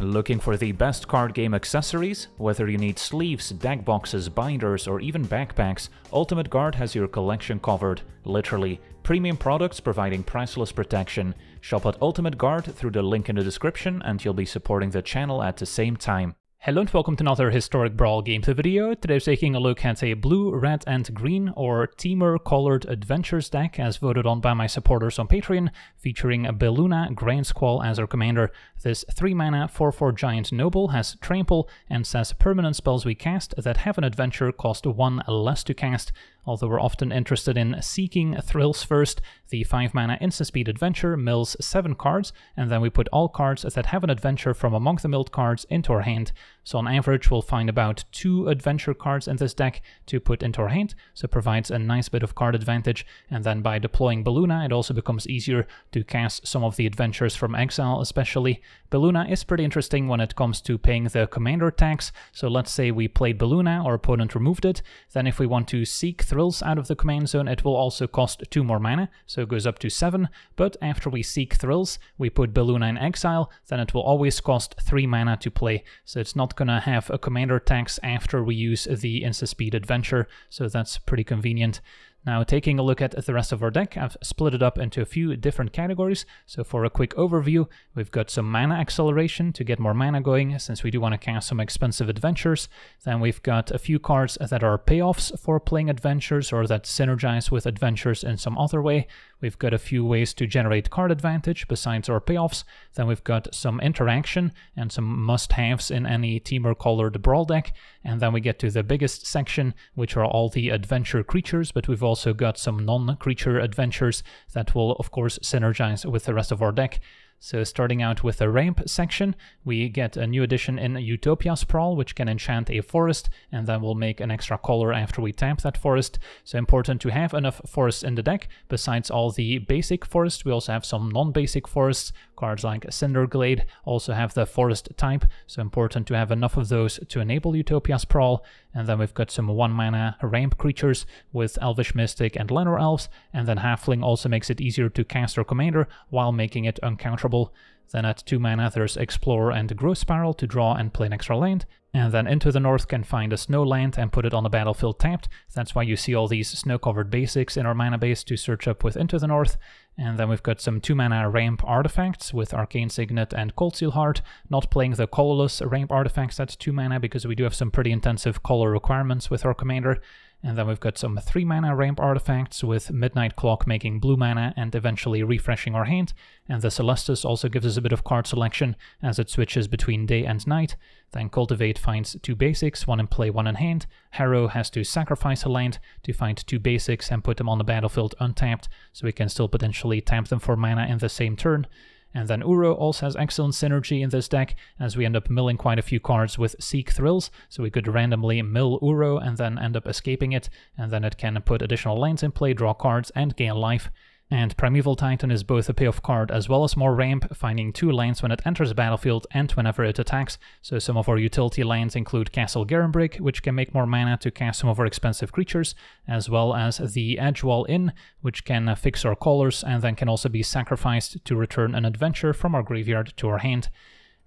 Looking for the best card game accessories? Whether you need sleeves, deck boxes, binders, or even backpacks, Ultimate Guard has your collection covered. Literally, premium products providing priceless protection. Shop at Ultimate Guard through the link in the description and you'll be supporting the channel at the same time. Hello and welcome to another Historic Brawl Games video. Today we're taking a look at a blue, red and green or Temur colored adventures deck as voted on by my supporters on Patreon, featuring Beluna Grandsquall as our commander. This 3 mana 4-4 giant noble has trample and says permanent spells we cast that have an adventure cost 1 less to cast. Although we're often interested in seeking thrills first, the 5 mana instant speed adventure mills 7 cards, and then we put all cards that have an adventure from among the milled cards into our hand. So on average, we'll find about 2 adventure cards in this deck to put into our hand, so it provides a nice bit of card advantage. And then by deploying Beluna, it also becomes easier to cast some of the adventures from exile, especially. Beluna is pretty interesting when it comes to paying the commander tax. So let's say we played Beluna, our opponent removed it. Then if we want to seek thrills out of the command zone, it will also cost 2 more mana, so it goes up to 7. But after we seek thrills, we put Beluna in exile, then it will always cost 3 mana to play. So it's not not gonna have a commander tax after we use the Insta-Speed Adventure, so that's pretty convenient. Now taking a look at the rest of our deck, I've split it up into a few different categories. So for a quick overview, we've got some mana acceleration to get more mana going, since we do want to cast some expensive adventures. Then we've got a few cards that are payoffs for playing adventures or that synergize with adventures in some other way. We've got a few ways to generate card advantage besides our payoffs. Then we've got some interaction and some must-haves in any Temur colored brawl deck. And then we get to the biggest section, which are all the adventure creatures, but we've also got some non-creature adventures that will of course synergize with the rest of our deck. So starting out with a ramp section, we get a new addition in Utopia Sprawl, which can enchant a forest, and then we'll make an extra color after we tap that forest. So important to have enough forests in the deck. Besides all the basic forests, we also have some non-basic forests. Cards like Cinderglade also have the forest type, so important to have enough of those to enable Utopia Sprawl. And then we've got some 1 mana ramp creatures with Elvish Mystic and Llanowar Elves, and then Halfling also makes it easier to cast our commander while making it uncounterable then at 2 mana there's Explore and Growth Spiral to draw and play an extra land, and then Into the North can find a snow land and put it on the battlefield tapped. That's why you see all these snow-covered basics in our mana base to search up with Into the North. And then we've got some 2 mana ramp artifacts with Arcane Signet and Cold Steel Heart, not playing the colorless ramp artifacts that's 2 mana because we do have some pretty intensive color requirements with our commander. And then we've got some 3 mana ramp artifacts with Midnight Clock making blue mana and eventually refreshing our hand. And the Celestus also gives us a bit of card selection as it switches between day and night. Then Cultivate finds two basics, one in play, one in hand. Harrow has to sacrifice a land to find two basics and put them on the battlefield untapped, so we can still potentially tap them for mana in the same turn. And then Uro also has excellent synergy in this deck, as we end up milling quite a few cards with Seek Thrills, so we could randomly mill Uro and then end up escaping it, and then it can put additional lands in play, draw cards, and gain life. And Primeval Titan is both a payoff card as well as more ramp, finding two lands when it enters the battlefield and whenever it attacks. So some of our utility lands include Castle Garenbrig, which can make more mana to cast some of our expensive creatures, as well as the Edgewall Inn, which can uh, fix our colors and then can also be sacrificed to return an adventure from our graveyard to our hand.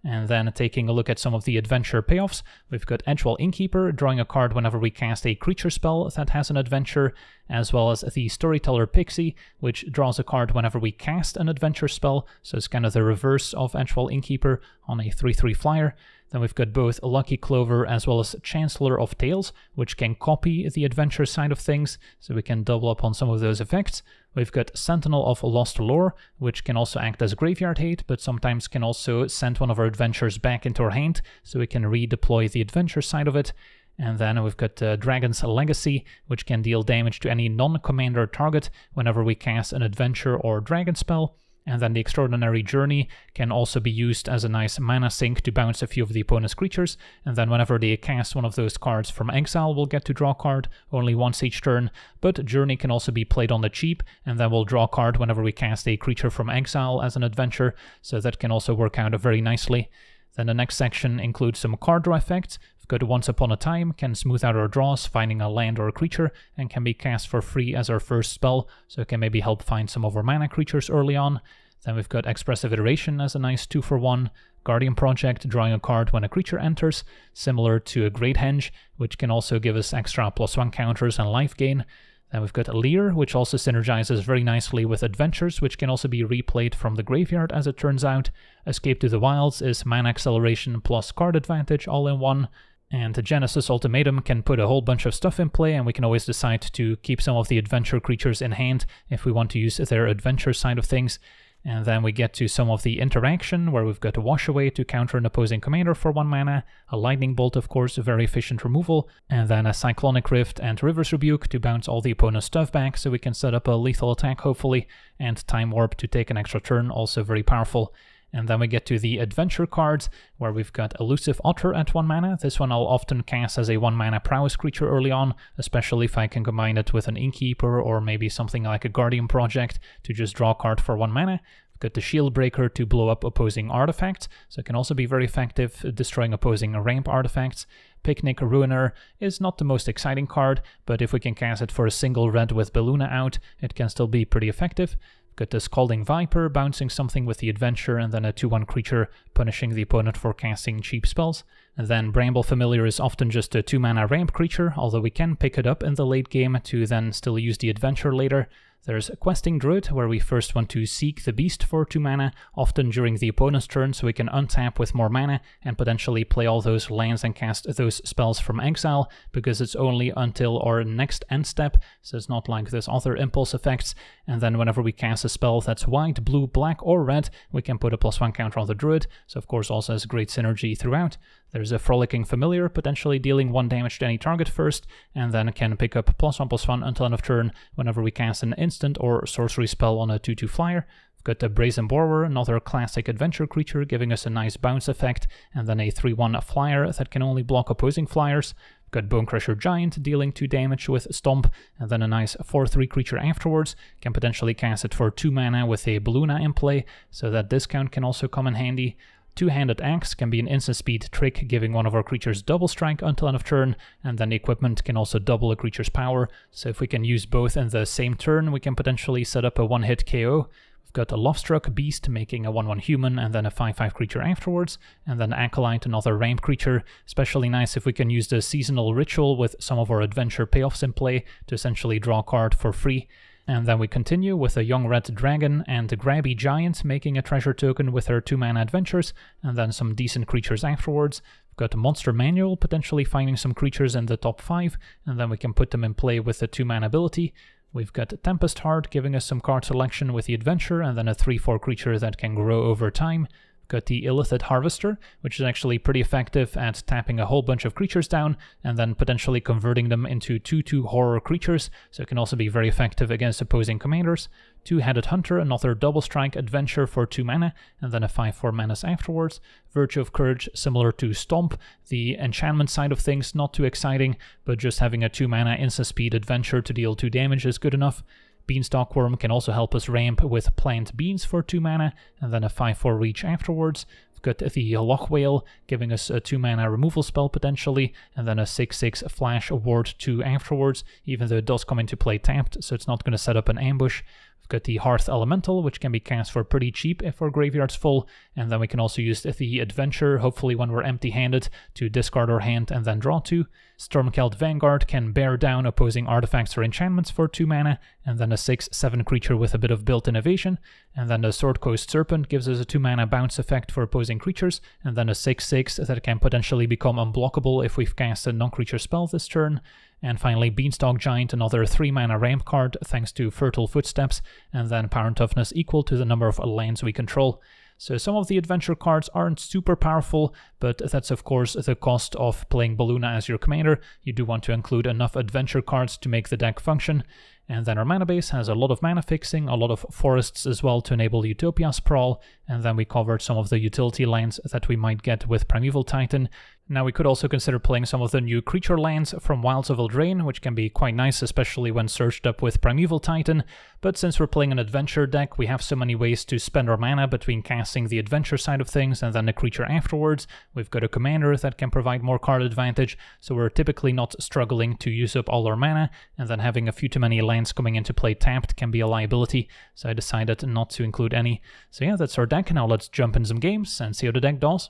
And then taking a look at some of the adventure payoffs, we've got Edgewall Innkeeper, drawing a card whenever we cast a creature spell that has an adventure, as well as the Storyteller Pixie, which draws a card whenever we cast an adventure spell, so it's kind of the reverse of Edgewall Innkeeper on a 3-3 flyer. Then we've got both Lucky Clover as well as Chancellor of Tales, which can copy the adventure side of things, so we can double up on some of those effects. We've got Sentinel of Lost Lore, which can also act as Graveyard Hate, but sometimes can also send one of our adventures back into our hand, so we can redeploy the adventure side of it. And then we've got uh, Dragon's Legacy, which can deal damage to any non-commander target whenever we cast an adventure or dragon spell. And then the Extraordinary Journey can also be used as a nice mana sink to bounce a few of the opponent's creatures, and then whenever they cast one of those cards from exile, we'll get to draw a card only once each turn, but Journey can also be played on the cheap, and then we'll draw a card whenever we cast a creature from exile as an adventure, so that can also work out very nicely. Then the next section includes some card draw effects. Got Once Upon a Time, can smooth out our draws, finding a land or a creature, and can be cast for free as our first spell, so it can maybe help find some of our mana creatures early on. Then we've got Expressive Iteration as a nice 2 for 1. Guardian Project, drawing a card when a creature enters, similar to a Great Henge, which can also give us extra plus 1 counters and life gain. Then we've got a Lier, which also synergizes very nicely with Adventures, which can also be replayed from the graveyard as it turns out. Escape to the Wilds is mana acceleration plus card advantage all in one. And the Genesis Ultimatum can put a whole bunch of stuff in play, and we can always decide to keep some of the adventure creatures in hand if we want to use their adventure side of things. And then we get to some of the interaction where we've got a wash away to counter an opposing commander for one mana, a lightning bolt, of course, a very efficient removal, and then a cyclonic rift and river's rebuke to bounce all the opponent's stuff back so we can set up a lethal attack hopefully, and time warp to take an extra turn, also very powerful. And then we get to the adventure cards, where we've got Elusive Otter at 1 mana. This one I'll often cast as a 1 mana prowess creature early on, especially if I can combine it with an Innkeeper or maybe something like a Guardian Project to just draw a card for 1 mana. We've got the Shield Breaker to blow up opposing artifacts, so it can also be very effective destroying opposing ramp artifacts. Picnic Ruiner is not the most exciting card, but if we can cast it for a single red with Beluna out, it can still be pretty effective. Got the Scalding Viper, bouncing something with the adventure, and then a 2-1 creature, punishing the opponent for casting cheap spells. And then Bramble Familiar is often just a 2-mana ramp creature, although we can pick it up in the late game to then still use the adventure later. There's a Questing Druid, where we first want to seek the beast for 2 mana, often during the opponent's turn, so we can untap with more mana and potentially play all those lands and cast those spells from exile, because it's only until our next end step, so it's not like there's other impulse effects. And then whenever we cast a spell that's white, blue, black, or red, we can put a plus 1 counter on the Druid, so of course also has great synergy throughout. There's a Frolicking Familiar, potentially dealing 1 damage to any target first, and then can pick up plus 1 plus 1 until end of turn whenever we cast an instant or sorcery spell on a 2-2 flyer. We've got a Brazen Borrower, another classic adventure creature, giving us a nice bounce effect, and then a 3-1 flyer that can only block opposing flyers. Got Bonecrusher Giant, dealing 2 damage with Stomp, and then a nice 4-3 creature afterwards. Can potentially cast it for 2 mana with a Beluna in play, so that discount can also come in handy. Two-handed axe can be an instant speed trick, giving one of our creatures double strike until end of turn, and then the equipment can also double a creature's power. So if we can use both in the same turn, we can potentially set up a one-hit KO. We've got a Lovestruck Beast making a 1-1 human and then a 5-5 creature afterwards, and then Acolyte, another ramp creature. Especially nice if we can use the seasonal ritual with some of our adventure payoffs in play to essentially draw a card for free. And then we continue with a young red dragon and a grabby giant making a treasure token with her two-man adventures, and then some decent creatures afterwards. We've got a monster manual, potentially finding some creatures in the top 5, and then we can put them in play with the two-man ability. We've got Tempest Hart giving us some card selection with the adventure, and then a 3-4 creature that can grow over time got uh, the Illithid Harvester, which is actually pretty effective at tapping a whole bunch of creatures down and then potentially converting them into 2-2 horror creatures, so it can also be very effective against opposing commanders. Two-Headed Hunter, another double strike adventure for 2 mana, and then a 5-4 menace afterwards. Virtue of Courage, similar to Stomp, the enchantment side of things, not too exciting, but just having a 2 mana instant speed adventure to deal 2 damage is good enough. Beanstalk Wurm can also help us ramp with Plant Beans for 2 mana, and then a 5-4 reach afterwards. We've got the Loch Whale giving us a 2 mana removal spell potentially, and then a 6-6 Flash Ward 2 afterwards, even though it does come into play tapped, so it's not going to set up an ambush. We've got the Hearth Elemental, which can be cast for pretty cheap if our graveyard's full, and then we can also use the Adventure, hopefully when we're empty-handed, to discard our hand and then draw two. Stormkeld Vanguard can bear down opposing artifacts or enchantments for 2 mana, and then a 6-7 creature with a bit of built-in evasion, and then the Sword Coast Serpent gives us a 2 mana bounce effect for opposing creatures, and then a 6-6 that can potentially become unblockable if we've cast a non-creature spell this turn, and finally, Beanstalk Giant, another 3 mana ramp card thanks to Fertile Footsteps, and then and Toughness equal to the number of lands we control. So some of the adventure cards aren't super powerful, but that's of course the cost of playing Beluna as your commander. You do want to include enough adventure cards to make the deck function. And then our mana base has a lot of mana fixing, a lot of forests as well to enable Utopia Sprawl, and then we covered some of the utility lands that we might get with Primeval Titan. Now we could also consider playing some of the new creature lands from Wilds of Eldraine, which can be quite nice, especially when searched up with Primeval Titan, but since we're playing an adventure deck, we have so many ways to spend our mana between casting the adventure side of things and then the creature afterwards. We've got a commander that can provide more card advantage, so we're typically not struggling to use up all our mana, and then having a few too many lands coming into play tapped can be a liability, so I decided not to include any. So yeah, that's our deck, now let's jump in some games and see how the deck does.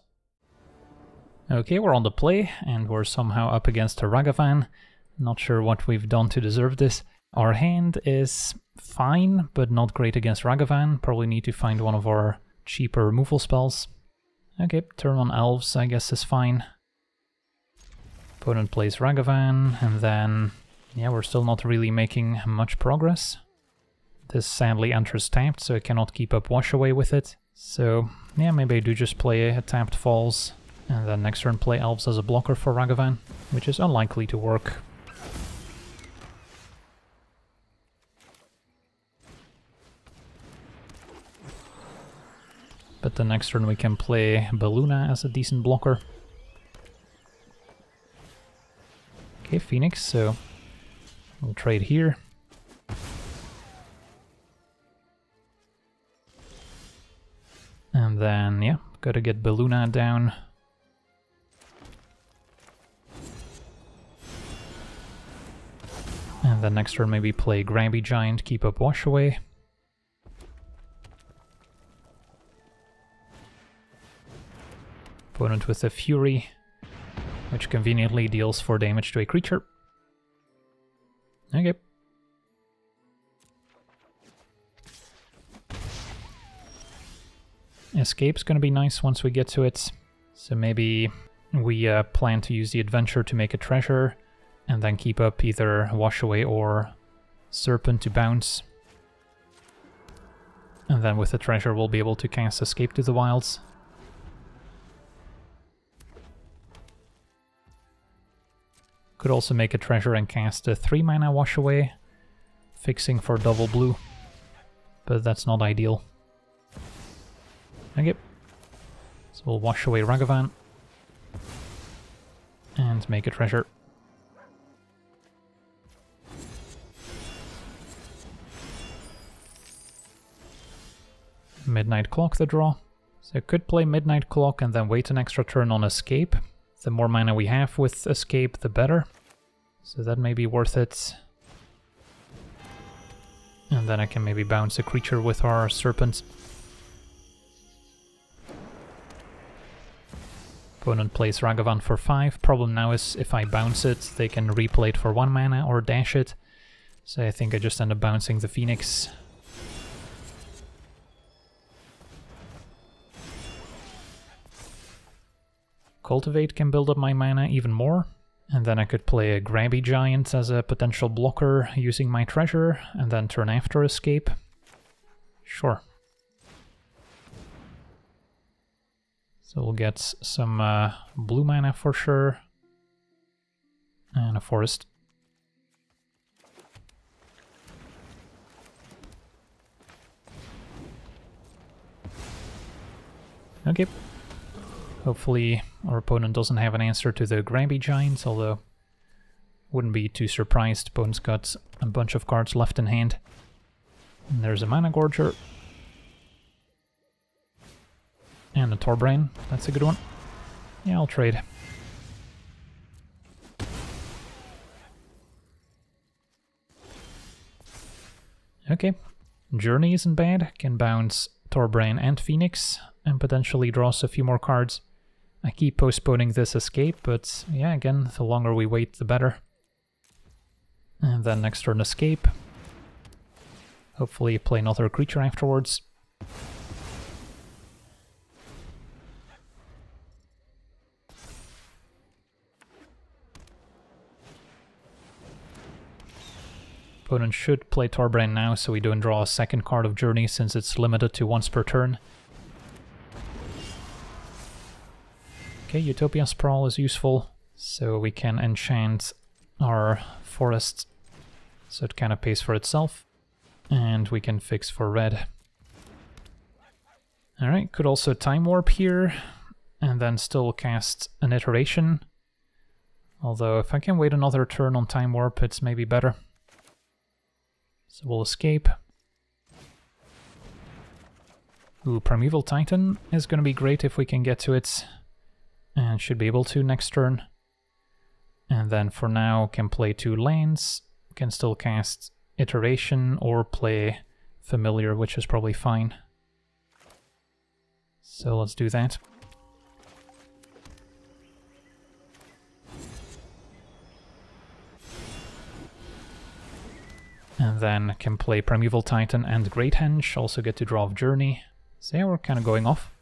Okay, we're on the play, and we're somehow up against a Ragavan. Not sure what we've done to deserve this. Our hand is fine, but not great against Ragavan. Probably need to find one of our cheaper removal spells. Okay, turn on Elves, I guess is fine. Opponent plays Ragavan, and then... Yeah, we're still not really making much progress. This sadly enters tapped, so I cannot keep up Wash Away with it. So, yeah, maybe I do just play a tapped Falls and then next turn play Elves as a blocker for Ragavan, which is unlikely to work. But the next turn we can play Beluna as a decent blocker. Okay, Phoenix, so we'll trade here. And then, yeah, gotta get Beluna down. Then next turn maybe play Grabby Giant, keep up Wash Away. Opponent with a Fury, which conveniently deals 4 damage to a creature. Okay. Escape's gonna be nice once we get to it. So maybe we uh, plan to use the adventure to make a treasure and then keep up either Wash Away or Serpent to bounce. And then with the treasure we'll be able to cast Escape to the Wilds. Could also make a treasure and cast a 3 mana Wash Away, fixing for double blue, but that's not ideal. Okay, so we'll Wash Away Ragavan and make a treasure. Midnight Clock the draw. So I could play Midnight Clock and then wait an extra turn on Escape. The more mana we have with Escape, the better. So that may be worth it. And then I can maybe bounce a creature with our Serpent. Opponent plays Ragavan for 5. Problem now is if I bounce it, they can replay it for 1 mana or dash it. So I think I just end up bouncing the Phoenix. Cultivate can build up my mana even more. And then I could play a Grabby Giant as a potential blocker using my treasure, and then turn after Escape. Sure. So we'll get some uh, blue mana for sure. And a forest. Okay. Hopefully our opponent doesn't have an answer to the Grabby Giants, although wouldn't be too surprised. Opponent's got a bunch of cards left in hand. And there's a Mana Gorger. And a Torbran, that's a good one. Yeah, I'll trade. Okay, Journey isn't bad, can bounce Torbran and Phoenix, and potentially draws a few more cards. I keep postponing this escape, but yeah, again, the longer we wait, the better. And then next turn escape. Hopefully play another creature afterwards. Opponent should play Torbran now so we don't draw a second card of Journey since it's limited to once per turn. Okay, Utopia Sprawl is useful, so we can enchant our forest so it kind of pays for itself. And we can fix for red. Alright, could also Time Warp here, and then still cast an iteration. Although if I can wait another turn on Time Warp, it's maybe better. So we'll escape. Ooh, Primeval Titan is going to be great if we can get to it. And should be able to next turn. And then for now can play two lanes, can still cast Iteration or play Familiar, which is probably fine. So let's do that. And then can play Primeval Titan and Great Henge, also get to draw off Journey. So yeah, we're kind of going off.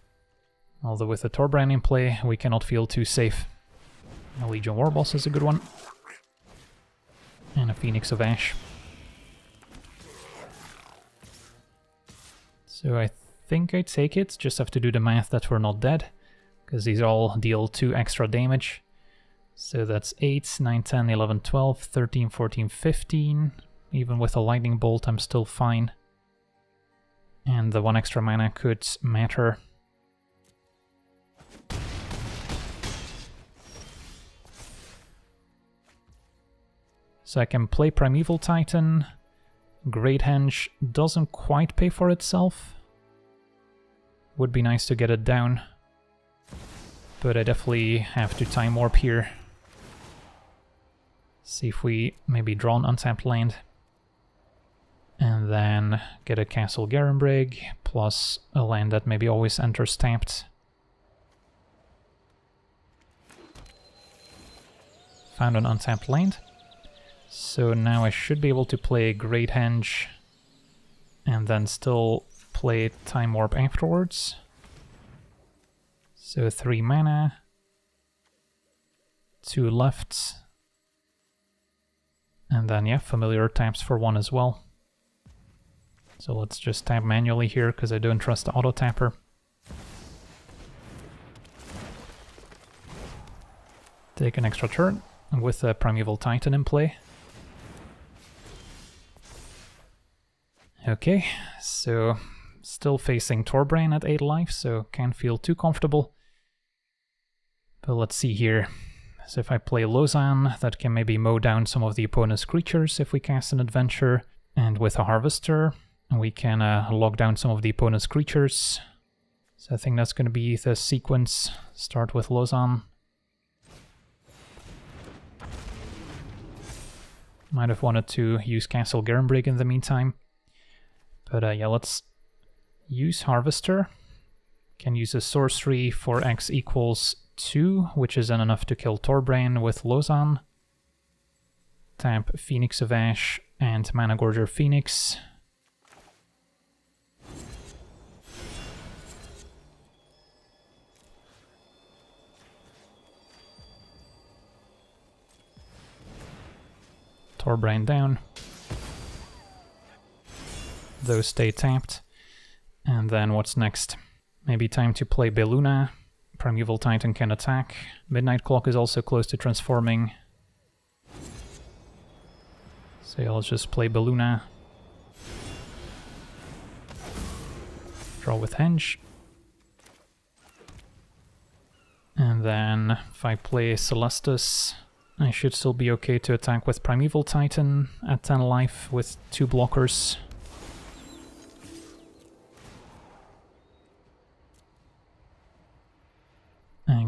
Although with the Torbran in play, we cannot feel too safe. A Legion Warboss is a good one. And a Phoenix of Ash. So I think I take it, just have to do the math that we're not dead, because these all deal 2 extra damage. So that's 8, 9, 10, 11, 12, 13, 14, 15. Even with a lightning bolt I'm still fine. And the one extra mana could matter. So I can play Primeval Titan. Great Henge doesn't quite pay for itself. Would be nice to get it down. But I definitely have to Time Warp here. See if we maybe draw an untapped land. And then get a Castle Garenbrig, plus a land that maybe always enters tapped. Found an untapped land. So now I should be able to play Great Henge and then still play Time Warp afterwards. So three mana, two left, and then yeah, Familiar taps for one as well. So let's just tap manually here because I don't trust the auto tapper. Take an extra turn with a Primeval Titan in play. Okay, so still facing Torbran at 8 life, so can't feel too comfortable. But let's see here. So if I play Lozhan, that can maybe mow down some of the opponent's creatures if we cast an adventure. And with a Harvester, we can uh, lock down some of the opponent's creatures. So I think that's going to be the sequence. Start with Lozhan. Might have wanted to use Castle Garenbrig in the meantime. But uh, yeah, let's use Harvester. Can use a sorcery for x equals 2, which isn't enough to kill Torbran with Lozhan. Tap Phoenix of Ash and Mana Gorger Phoenix. Torbran down those stay tapped. And then what's next? Maybe time to play Beluna. Primeval Titan can attack. Midnight Clock is also close to transforming. So I'll just play Beluna. Draw with Henge. And then if I play Celestus, I should still be okay to attack with Primeval Titan at 10 life with two blockers.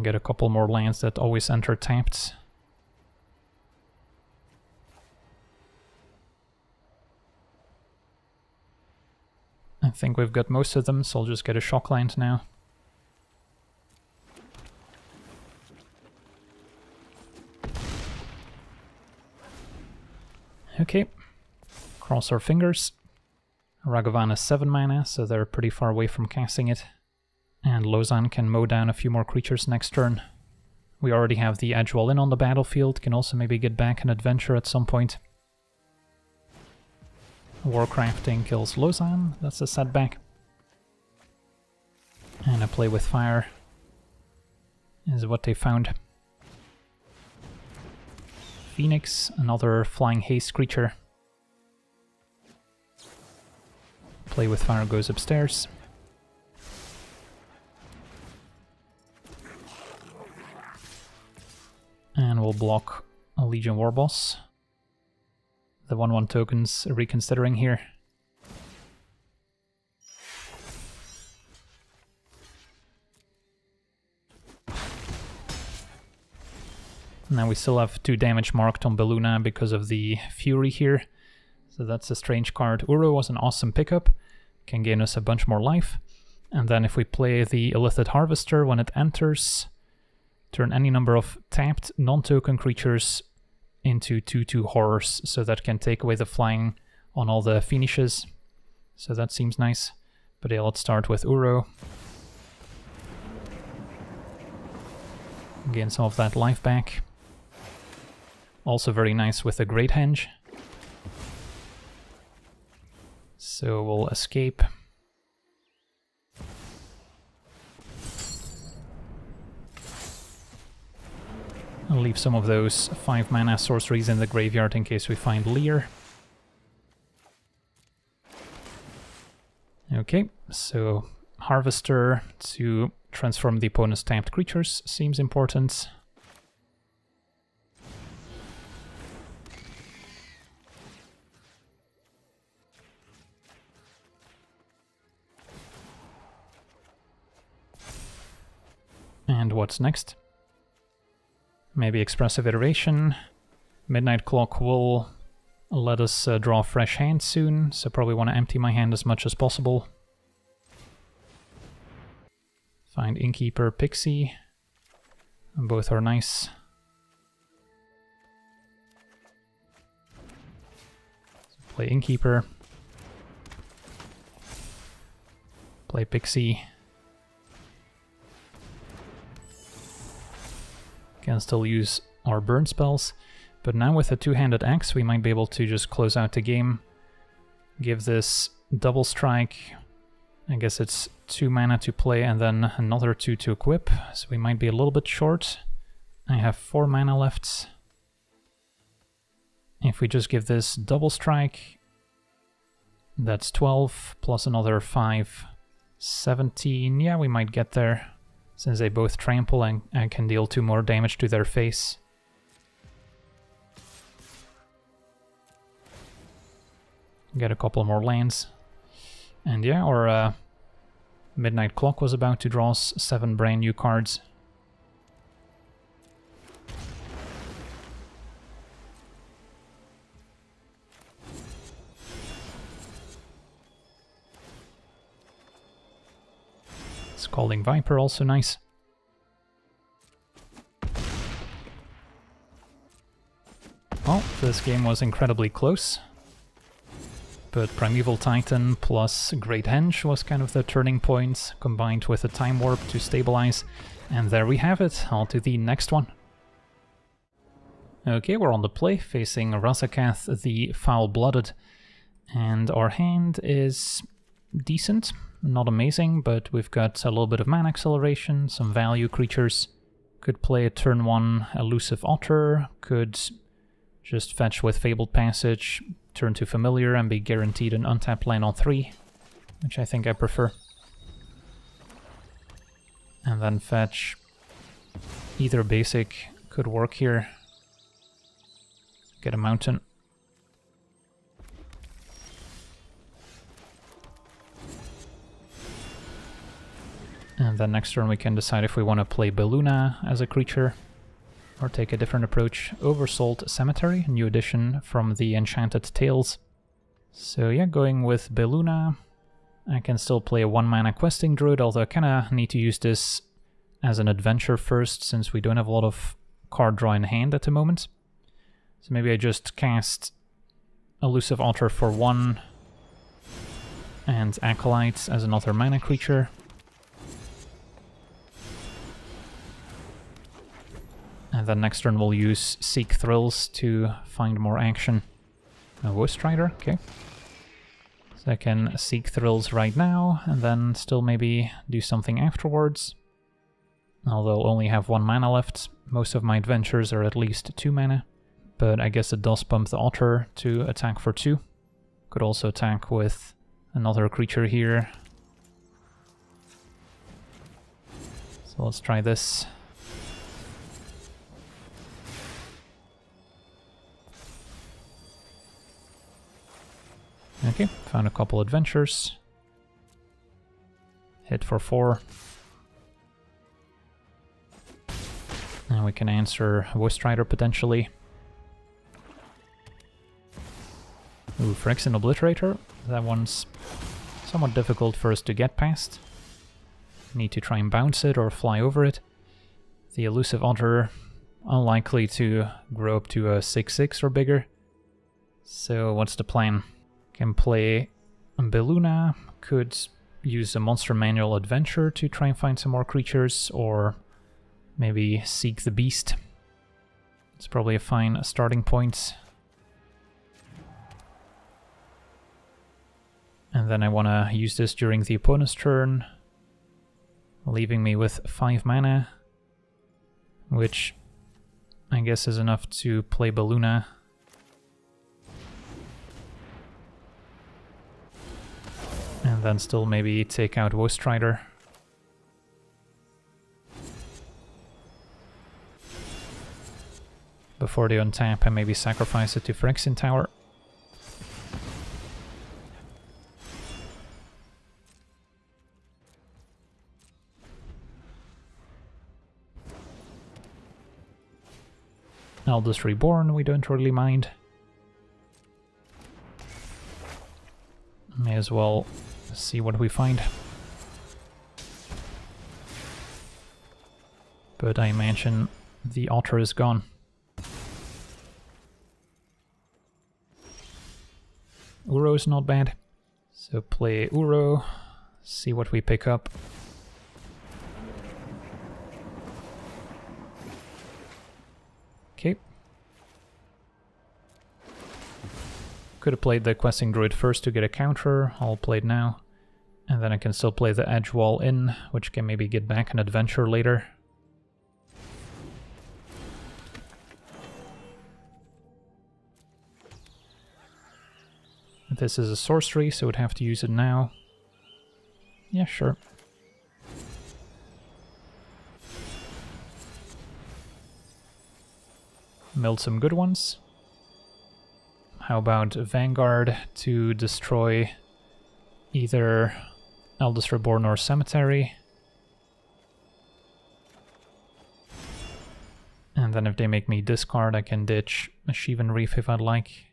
Get a couple more lands that always enter tapped. I think we've got most of them, so I'll just get a shock land now. Okay, cross our fingers. Ragavan is 7 mana, so they're pretty far away from casting it. And Lozhan can mow down a few more creatures next turn. We already have the Edgewall Inn on the battlefield, can also maybe get back an adventure at some point. Warcrafting kills Lozhan, that's a setback. And a play with fire is what they found. Phoenix, another flying haste creature. Play with fire goes upstairs. And we'll block a Legion Warboss. The 1-1 tokens reconsidering here. Now we still have two damage marked on Beluna because of the Fury here. So that's a strange card. Uro was an awesome pickup, can gain us a bunch more life. And then if we play the Illithid Harvester when it enters, turn any number of tapped non-token creatures into 2-2 horrors, so that can take away the flying on all the finishes. So that seems nice. But yeah, let's start with Uro. Gain some of that life back. Also very nice with the Great Henge. So we'll escape. Leave some of those 5 mana sorceries in the graveyard in case we find Lier. Okay, so Harvester to transform the opponent's tapped creatures seems important. And what's next? Maybe Expressive Iteration. Midnight Clock will let us uh, draw fresh hand soon, so probably want to empty my hand as much as possible. Find Innkeeper, Pixie. Both are nice. Play Innkeeper. Play Pixie. Can still use our burn spells, but now with a two-handed axe we might be able to just close out the game. Give this double strike. I guess it's two mana to play and then another two to equip, so we might be a little bit short. I have four mana left. If we just give this double strike, that's 12 plus another 5, 17. Yeah, we might get there since they both trample and, and can deal two more damage to their face. Get a couple more lands. And yeah, our uh, Midnight Clock was about to draw us seven brand new cards. Scalding Viper also nice. Well, this game was incredibly close. But Primeval Titan plus Great Henge was kind of the turning point, combined with a Time Warp to stabilize. And there we have it, on to the next one. Okay, we're on the play, facing Razaketh the Foul-Blooded. And our hand is decent. Not amazing, but we've got a little bit of mana acceleration, some value creatures. Could play a turn 1 Elusive Otter, could just fetch with Fabled Passage, turn to Familiar and be guaranteed an untapped land on 3, which I think I prefer. And then fetch either basic could work here. Get a mountain. And then next turn we can decide if we want to play Beluna as a creature or take a different approach. Oversold Cemetery, new addition from the Enchanted Tales. So yeah, going with Beluna. I can still play a one mana questing druid, although I kinda need to use this as an adventure first since we don't have a lot of card draw in hand at the moment. So maybe I just cast Elusive Otter for one and Acolyte as another mana creature. And then next turn we'll use Seek Thrills to find more action. A Ghost Rider, okay. So I can Seek Thrills right now, and then still maybe do something afterwards. Although only have one mana left, most of my adventures are at least two mana. But I guess it does pump the Otter to attack for two. Could also attack with another creature here. So let's try this. Okay, found a couple adventures. Hit for four. And we can answer Strider potentially. Ooh, Phyrexian Obliterator. That one's somewhat difficult for us to get past. Need to try and bounce it or fly over it. The Elusive Otter, unlikely to grow up to a 6-6 or bigger. So what's the plan? Can play Beluna, could use a Monster Manual Adventure to try and find some more creatures, or maybe Seek the Beast. It's probably a fine starting point. And then I want to use this during the opponent's turn, leaving me with 5 mana, which I guess is enough to play Beluna. And then still maybe take out Strider. Before they untap and maybe sacrifice it to Phyrexian Tower. Eldest Reborn, we don't really mind. May as well see what we find. But I imagine the otter is gone. Uro is not bad. So play Uro, see what we pick up. Okay. Could have played the questing druid first to get a counter, I'll play it now. And then I can still play the Edgewall Inn, which can maybe get back an adventure later. This is a sorcery, so would have to use it now. Yeah, sure. Milled some good ones. How about Vanguard to destroy either Eldest Reborn or Cemetery? And then if they make me discard, I can ditch a Shivan Reef if I'd like.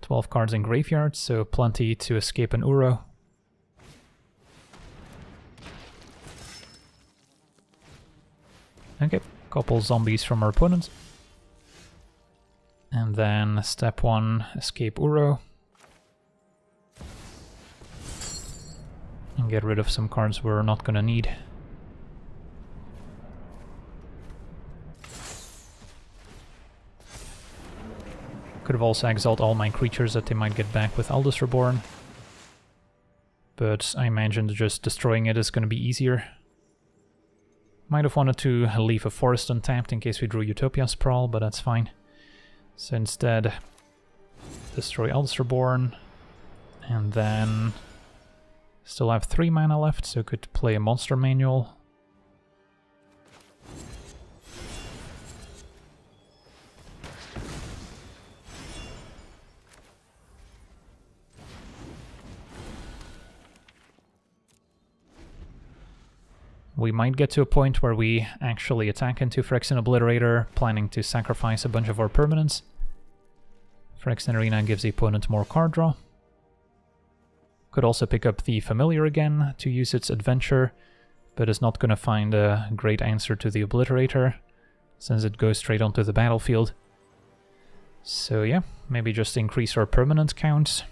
Twelve cards in graveyard, so plenty to escape an Uro. Okay, couple zombies from our opponents. And then step one, escape Uro. And get rid of some cards we're not gonna need. Could have also exiled all my creatures that they might get back with Eldest Reborn. But I imagined just destroying it is gonna be easier. Might have wanted to leave a forest untapped in case we drew Utopia Sprawl, but that's fine. So instead, destroy Eldest Reborn, and then still have 3 mana left, so could play a Monster Manual. We might get to a point where we actually attack into Phyrexian Obliterator, planning to sacrifice a bunch of our permanents. Phyrexian Arena gives the opponent more card draw. Could also pick up the Familiar again to use its adventure, but is not going to find a great answer to the Obliterator, since it goes straight onto the battlefield. So yeah, maybe just increase our permanent count.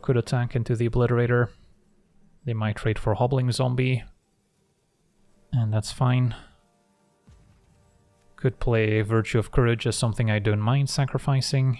Could attack into the Obliterator. They might trade for Hobbling Zombie. And that's fine. Could play Virtue of Courage as something I don't mind sacrificing.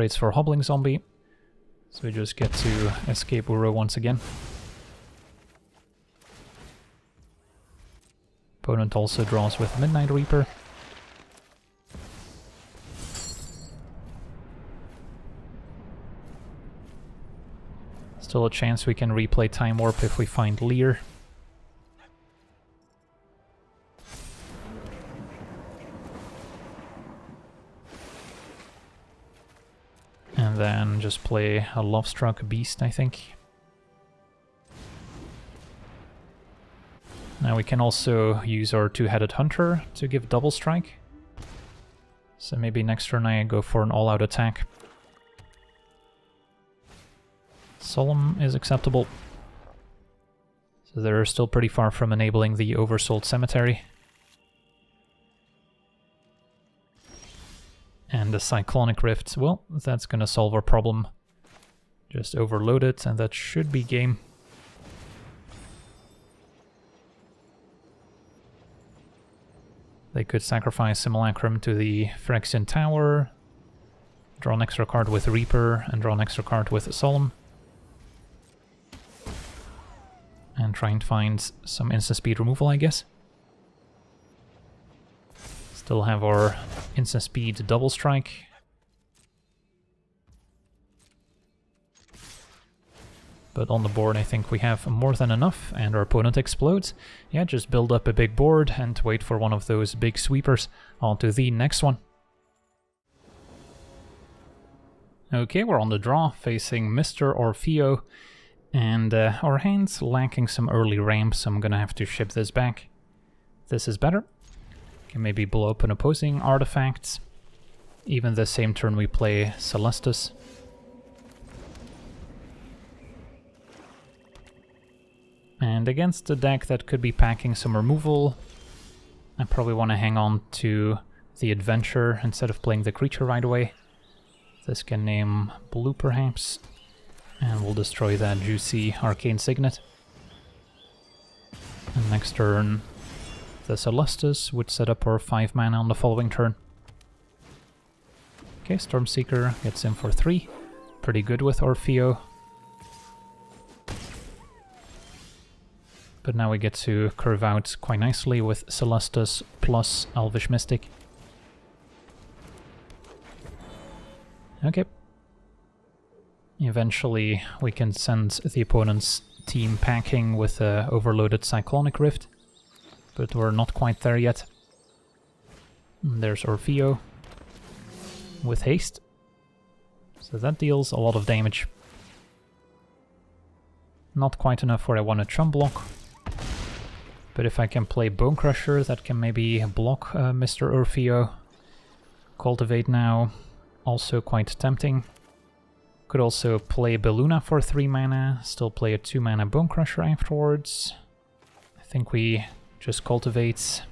Trades for Hobbling Zombie. So we just get to escape Uro once again. Opponent also draws with Midnight Reaper. Still a chance we can replay Time Warp if we find Lier. Just play a Lovestruck Beast, I think. Now we can also use our two-headed hunter to give double strike. So maybe next turn I go for an all-out attack. Solemn is acceptable. So they're still pretty far from enabling the Oversold Cemetery. And the Cyclonic Rift, well, that's gonna solve our problem. Just overload it and that should be game. They could sacrifice Simulacrum to the Phyrexian Tower, draw an extra card with Reaper, and draw an extra card with Solemn. And try and find some instant speed removal, I guess. Still have our instant speed double strike. But on the board I think we have more than enough and our opponent explodes. Yeah, just build up a big board and wait for one of those big sweepers onto the next one. Okay, we're on the draw, facing Mr. Orfeo, and uh, our hand's lacking some early ramps, so I'm gonna have to ship this back. This is better. Can maybe blow up an opposing artifacts. Even the same turn we play Celestus. And against a deck that could be packing some removal, I probably want to hang on to the adventure instead of playing the creature right away. This can name blue perhaps, and we'll destroy that juicy arcane signet. And next turn, the Celestus would set up our 5 mana on the following turn. Okay, Stormseeker gets in for 3. Pretty good with Orfeo. But now we get to curve out quite nicely with Celestus plus Elvish Mystic. Okay. Eventually we can send the opponent's team packing with a overloaded Cyclonic Rift. But we're not quite there yet. There's Orfeo with haste. So that deals a lot of damage. Not quite enough where I want a chum block. But if I can play Bonecrusher, that can maybe block uh, Mr. Orfeo. Cultivate now, also quite tempting. Could also play Beluna for 3 mana, still play a 2 mana Bonecrusher afterwards. I think we just cultivates.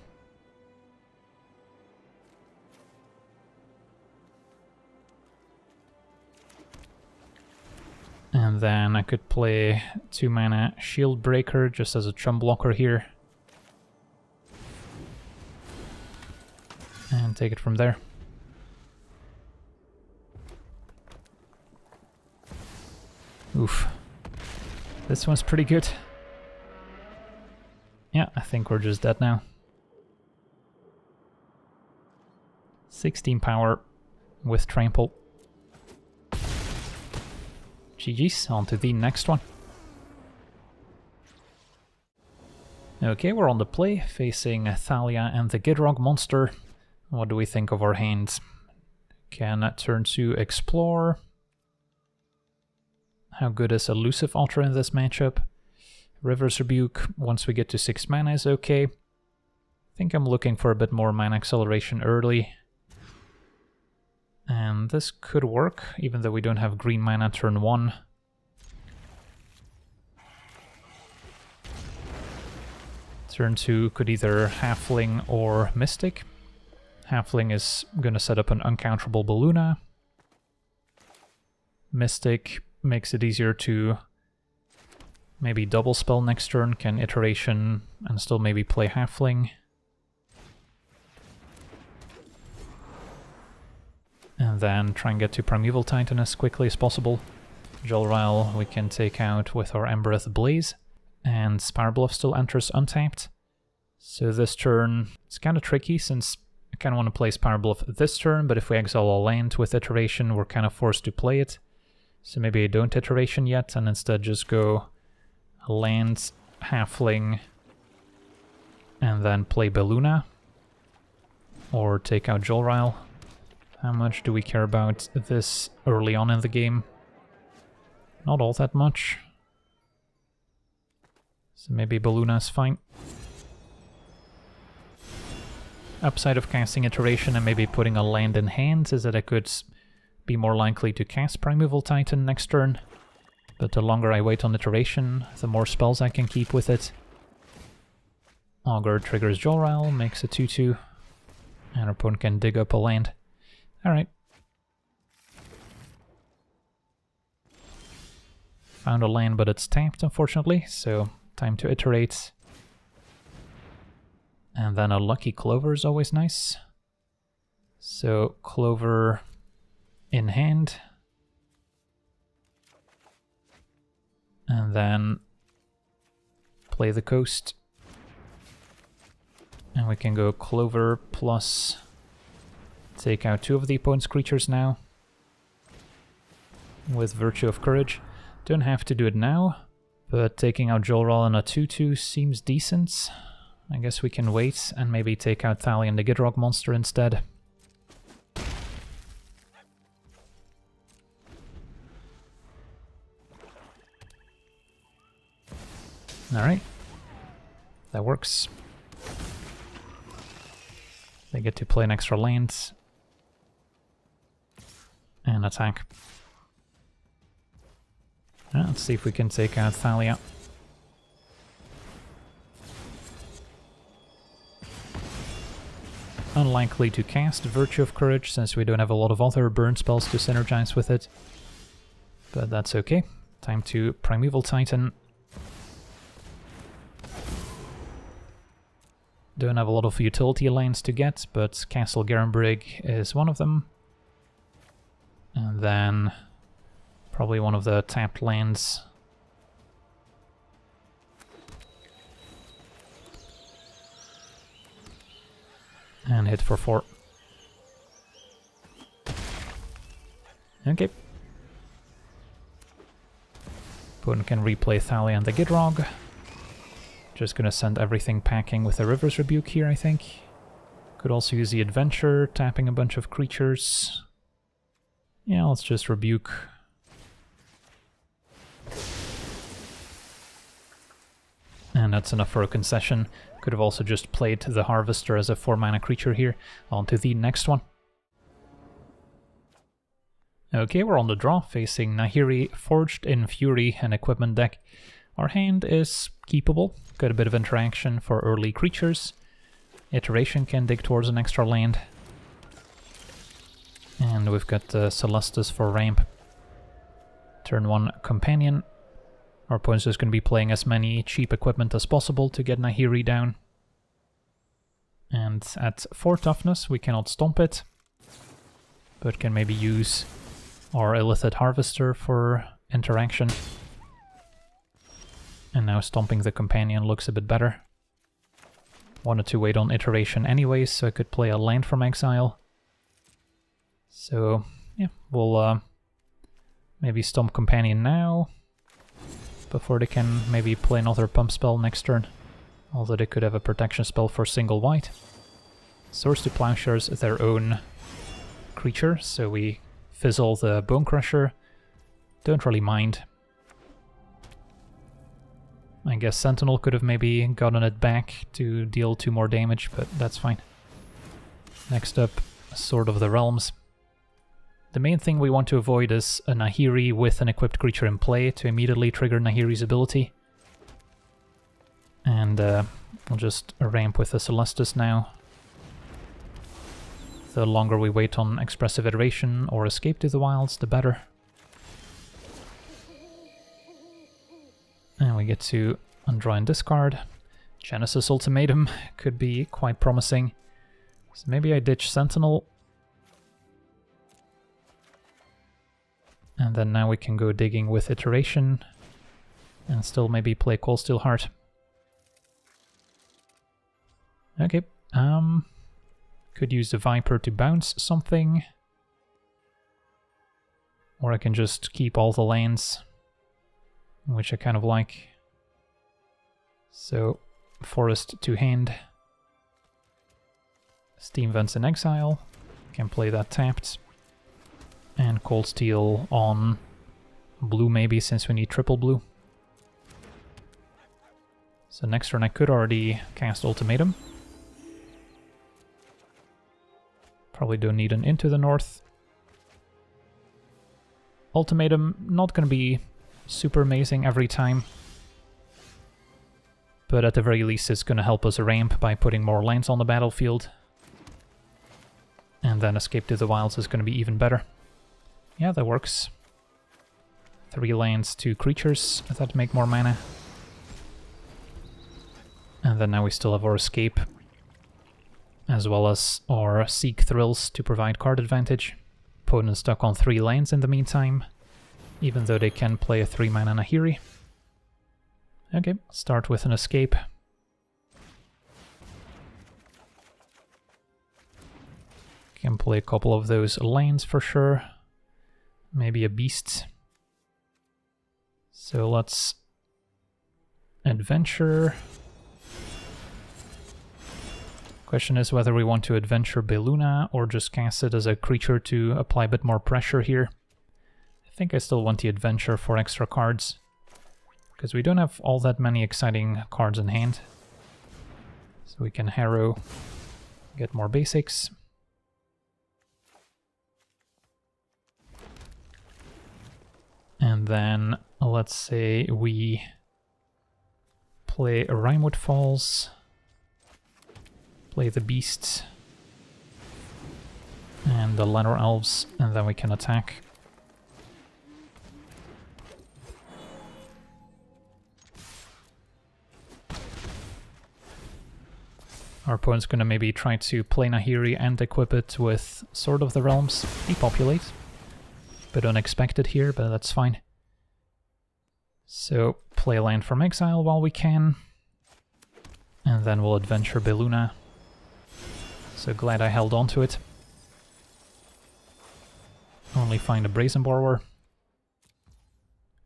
And then I could play 2 mana Shieldbreaker just as a chum blocker here. and take it from there. Oof. This one's pretty good. I think we're just dead now. 16 power with trample. GG's, on to the next one. Okay, we're on the play, facing Thalia and the Gitrog monster. What do we think of our hands? Can turn to explore. How good is Elusive Otter in this matchup? River's Rebuke, once we get to 6 mana is okay. I think I'm looking for a bit more mana acceleration early. And this could work, even though we don't have green mana turn 1. Turn 2 could either Halfling or Mystic. Halfling is going to set up an uncounterable Beluna. Mystic makes it easier to maybe double spell next turn, can iteration and still maybe play Halfling. And then try and get to Primeval Titan as quickly as possible. Jolrael we can take out with our Embereth Blaze. And Spirebluff still enters untapped. So this turn, it's kind of tricky since I kind of want to play Spirebluff this turn, but if we exile a land with Iteration, we're kind of forced to play it. So maybe I don't Iteration yet, and instead just go land, Halfling, and then play Beluna. Or take out Jolrael. How much do we care about this early on in the game? Not all that much. So maybe Beluna's fine. Upside of casting Iteration and maybe putting a land in hand is that I could be more likely to cast Primeval Titan next turn. But the longer I wait on Iteration, the more spells I can keep with it. Augur triggers Jolrael, makes a 2-2, and our opponent can dig up a land. Alright. Found a land, but it's tapped, unfortunately, so time to iterate. And then a lucky clover is always nice. So clover in hand. And then play the coast. And we can go clover plus take out two of the opponent's creatures now. With Virtue of Courage. Don't have to do it now, but taking out Jolrael and a 2-2 seems decent. I guess we can wait and maybe take out Thalia and the Gitrog monster instead. Alright. That works. They get to play an extra land. And attack. Right, let's see if we can take out Thalia. Unlikely to cast Virtue of Courage, since we don't have a lot of other burn spells to synergize with it. But that's okay. Time to Primeval Titan. Don't have a lot of utility lanes to get, but Castle Garenbrig is one of them. And then probably one of the tapped lands and hit for 4. Okay. Putin can replay Thalia and the Gitrog. Just gonna send everything packing with a River's Rebuke here, I think. Could also use the Adventure, tapping a bunch of creatures. Yeah, let's just Rebuke. And that's enough for a concession. Could have also just played the Harvester as a 4 mana creature here. On to the next one. Okay, we're on the draw, facing Nahiri, Forged in Fury, and Equipment deck. Our hand is keepable, got a bit of interaction for early creatures. Iteration can dig towards an extra land. And we've got uh, Celestus for ramp. Turn 1 Companion, our opponent's just going to be playing as many cheap equipment as possible to get Nahiri down. And at 4 toughness we cannot stomp it, but can maybe use our Illithid Harvester for interaction. And now stomping the companion looks a bit better. Wanted to wait on iteration anyways, so I could play a land from exile. So, yeah, we'll uh, maybe stomp companion now before they can maybe play another pump spell next turn. Although they could have a protection spell for single white. Swords to Plowshares their own creature, so we fizzle the Bonecrusher. Don't really mind. I guess Sentinel could have maybe gotten it back to deal two more damage, but that's fine. Next up, Sword of the Realms. The main thing we want to avoid is a Nahiri with an equipped creature in play to immediately trigger Nahiri's ability. And uh, I'll just ramp with the Celestus now. The longer we wait on Expressive Iteration or Escape to the Wilds, the better. And we get to undraw and discard. Genesis Ultimatum could be quite promising. So maybe I ditch Sentinel And then now we can go digging with iteration and still maybe play Coldsteel Heart. Okay, um, could use the Viper to bounce something. Or I can just keep all the lands, which I kind of like. So, Forest to hand. Steam Vents in Exile. Can play that tapped. And Coldsteel on blue maybe, since we need triple blue. So next turn I could already cast Ultimatum. Probably don't need an Into the North. Ultimatum, not gonna be super amazing every time. But at the very least it's gonna help us ramp by putting more lands on the battlefield. And then Escape to the Wilds is gonna be even better. Yeah, that works. Three lands, two creatures that make more mana. And then now we still have our Escape, as well as our Seek Thrills to provide card advantage. Opponent stuck on three lands in the meantime, even though they can play a 3 mana Nahiri. Okay, start with an Escape. Can play a couple of those lanes for sure. Maybe a beast. So let's adventure. Question is whether we want to adventure Beluna or just cast it as a creature to apply a bit more pressure here. I think I still want the adventure for extra cards. Because we don't have all that many exciting cards in hand. So we can Harrow, get more basics. And then let's say we play Rimewood Falls play the beasts and the Llanowar Elves, and then we can attack. Our opponent's gonna maybe try to play Nahiri and equip it with Sword of the Realms, depopulate. Bit unexpected here, but that's fine. So, play land from exile while we can. And then we'll adventure Beluna so glad I held on to it. Only find a Brazen Borrower.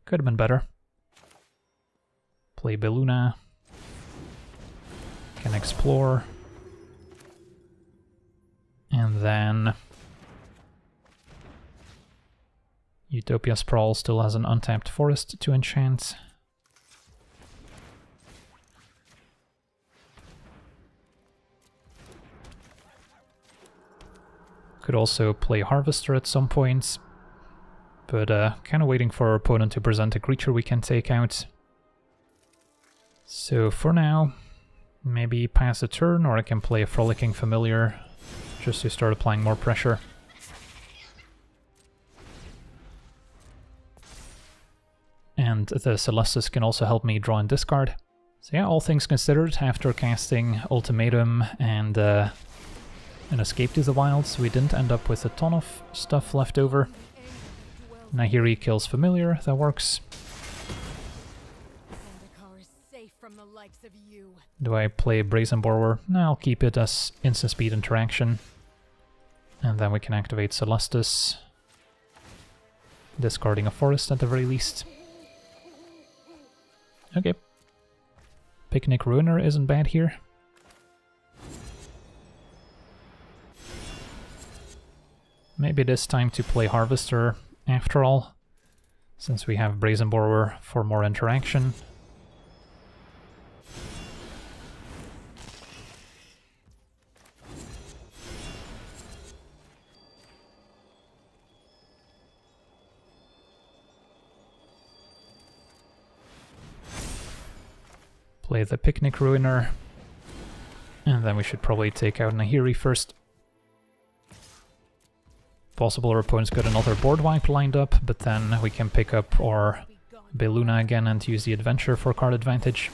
Could have been better. Play Beluna. Can explore. And then... Utopia Sprawl still has an untapped forest to enchant. Could also play Harvester at some point, but uh, kind of waiting for our opponent to present a creature we can take out. So for now, maybe pass a turn, or I can play a Frolicking Familiar just to start applying more pressure. And the Celestus can also help me draw and discard. So yeah, all things considered, after casting Ultimatum and uh, an escape to the wilds, we didn't end up with a ton of stuff left over. Nahiri kills familiar, that works. Do I play Brazen Borrower? No, I'll keep it as instant speed interaction. And then we can activate Celestus. Discarding a forest at the very least. Okay. Picnic Ruiner isn't bad here. Maybe it is time to play Harvester after all, since we have Brazen Borrower for more interaction. Play the Picnic Ruiner, and then we should probably take out Nahiri first. Possible our opponent's got another board wipe lined up, but then we can pick up our Beluna again and use the adventure for card advantage.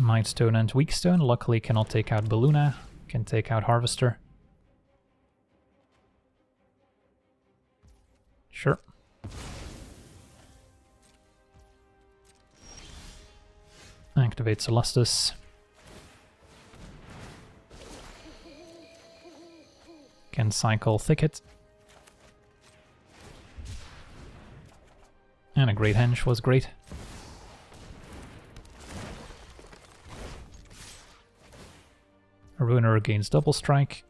Mightstone and Weakstone. Luckily cannot take out Beluna, can take out Harvester. Sure. Activate Celestus. Can cycle Thicket. And a Great Henge was great. Ruiner gains double strike.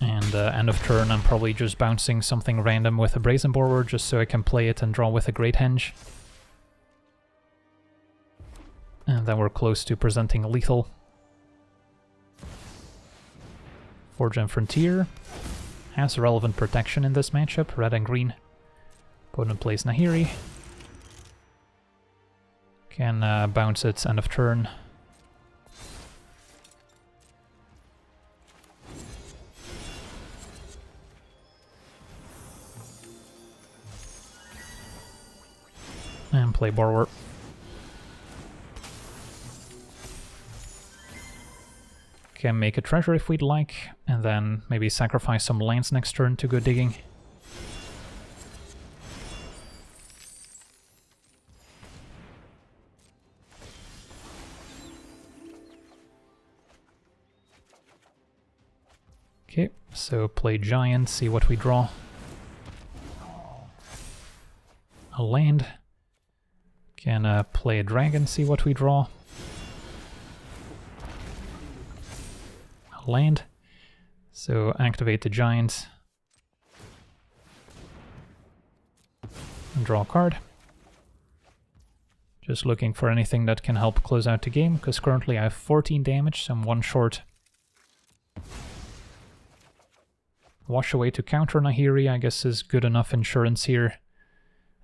And uh, end of turn I'm probably just bouncing something random with a Brazen Borrower just so I can play it and draw with a Great Henge. And then we're close to presenting lethal. Forge and Frontier has relevant protection in this matchup, red and green. Opponent plays Nahiri. Can uh, bounce it end of turn. Play Borrower. Can make a treasure if we'd like, and then maybe sacrifice some lands next turn to go digging. Okay, so play Giant, see what we draw. A land. Can uh, play a Dragon, see what we draw. land. So activate the giant. And draw a card. Just looking for anything that can help close out the game, because currently I have 14 damage, so I'm one short. Wash away to counter Nahiri, I guess is good enough insurance here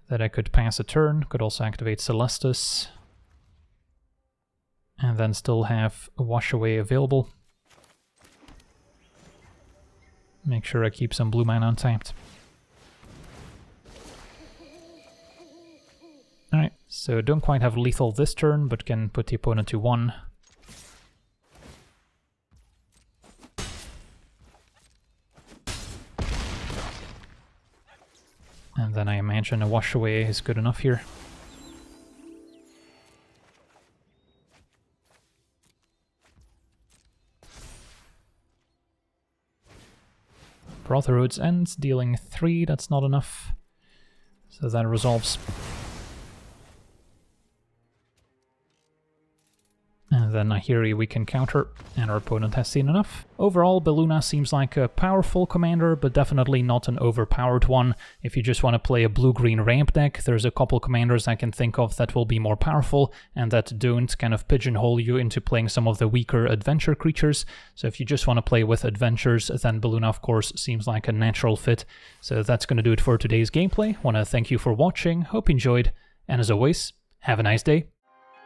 that I could pass a turn. Could also activate Celestus. And then still have a Wash Away available. Make sure I keep some blue mana untapped. Alright, so don't quite have lethal this turn, but can put the opponent to 1. And a wash away is good enough here. Brotherhood's ends, dealing 3, that's not enough. So that resolves. Then Nahiri we can counter, and our opponent has seen enough. Overall, Beluna seems like a powerful commander, but definitely not an overpowered one. If you just want to play a blue-green ramp deck, there's a couple commanders I can think of that will be more powerful, and that don't kind of pigeonhole you into playing some of the weaker adventure creatures. So if you just want to play with adventures, then Beluna of course seems like a natural fit. So that's going to do it for today's gameplay. want to thank you for watching, hope you enjoyed, and as always, have a nice day.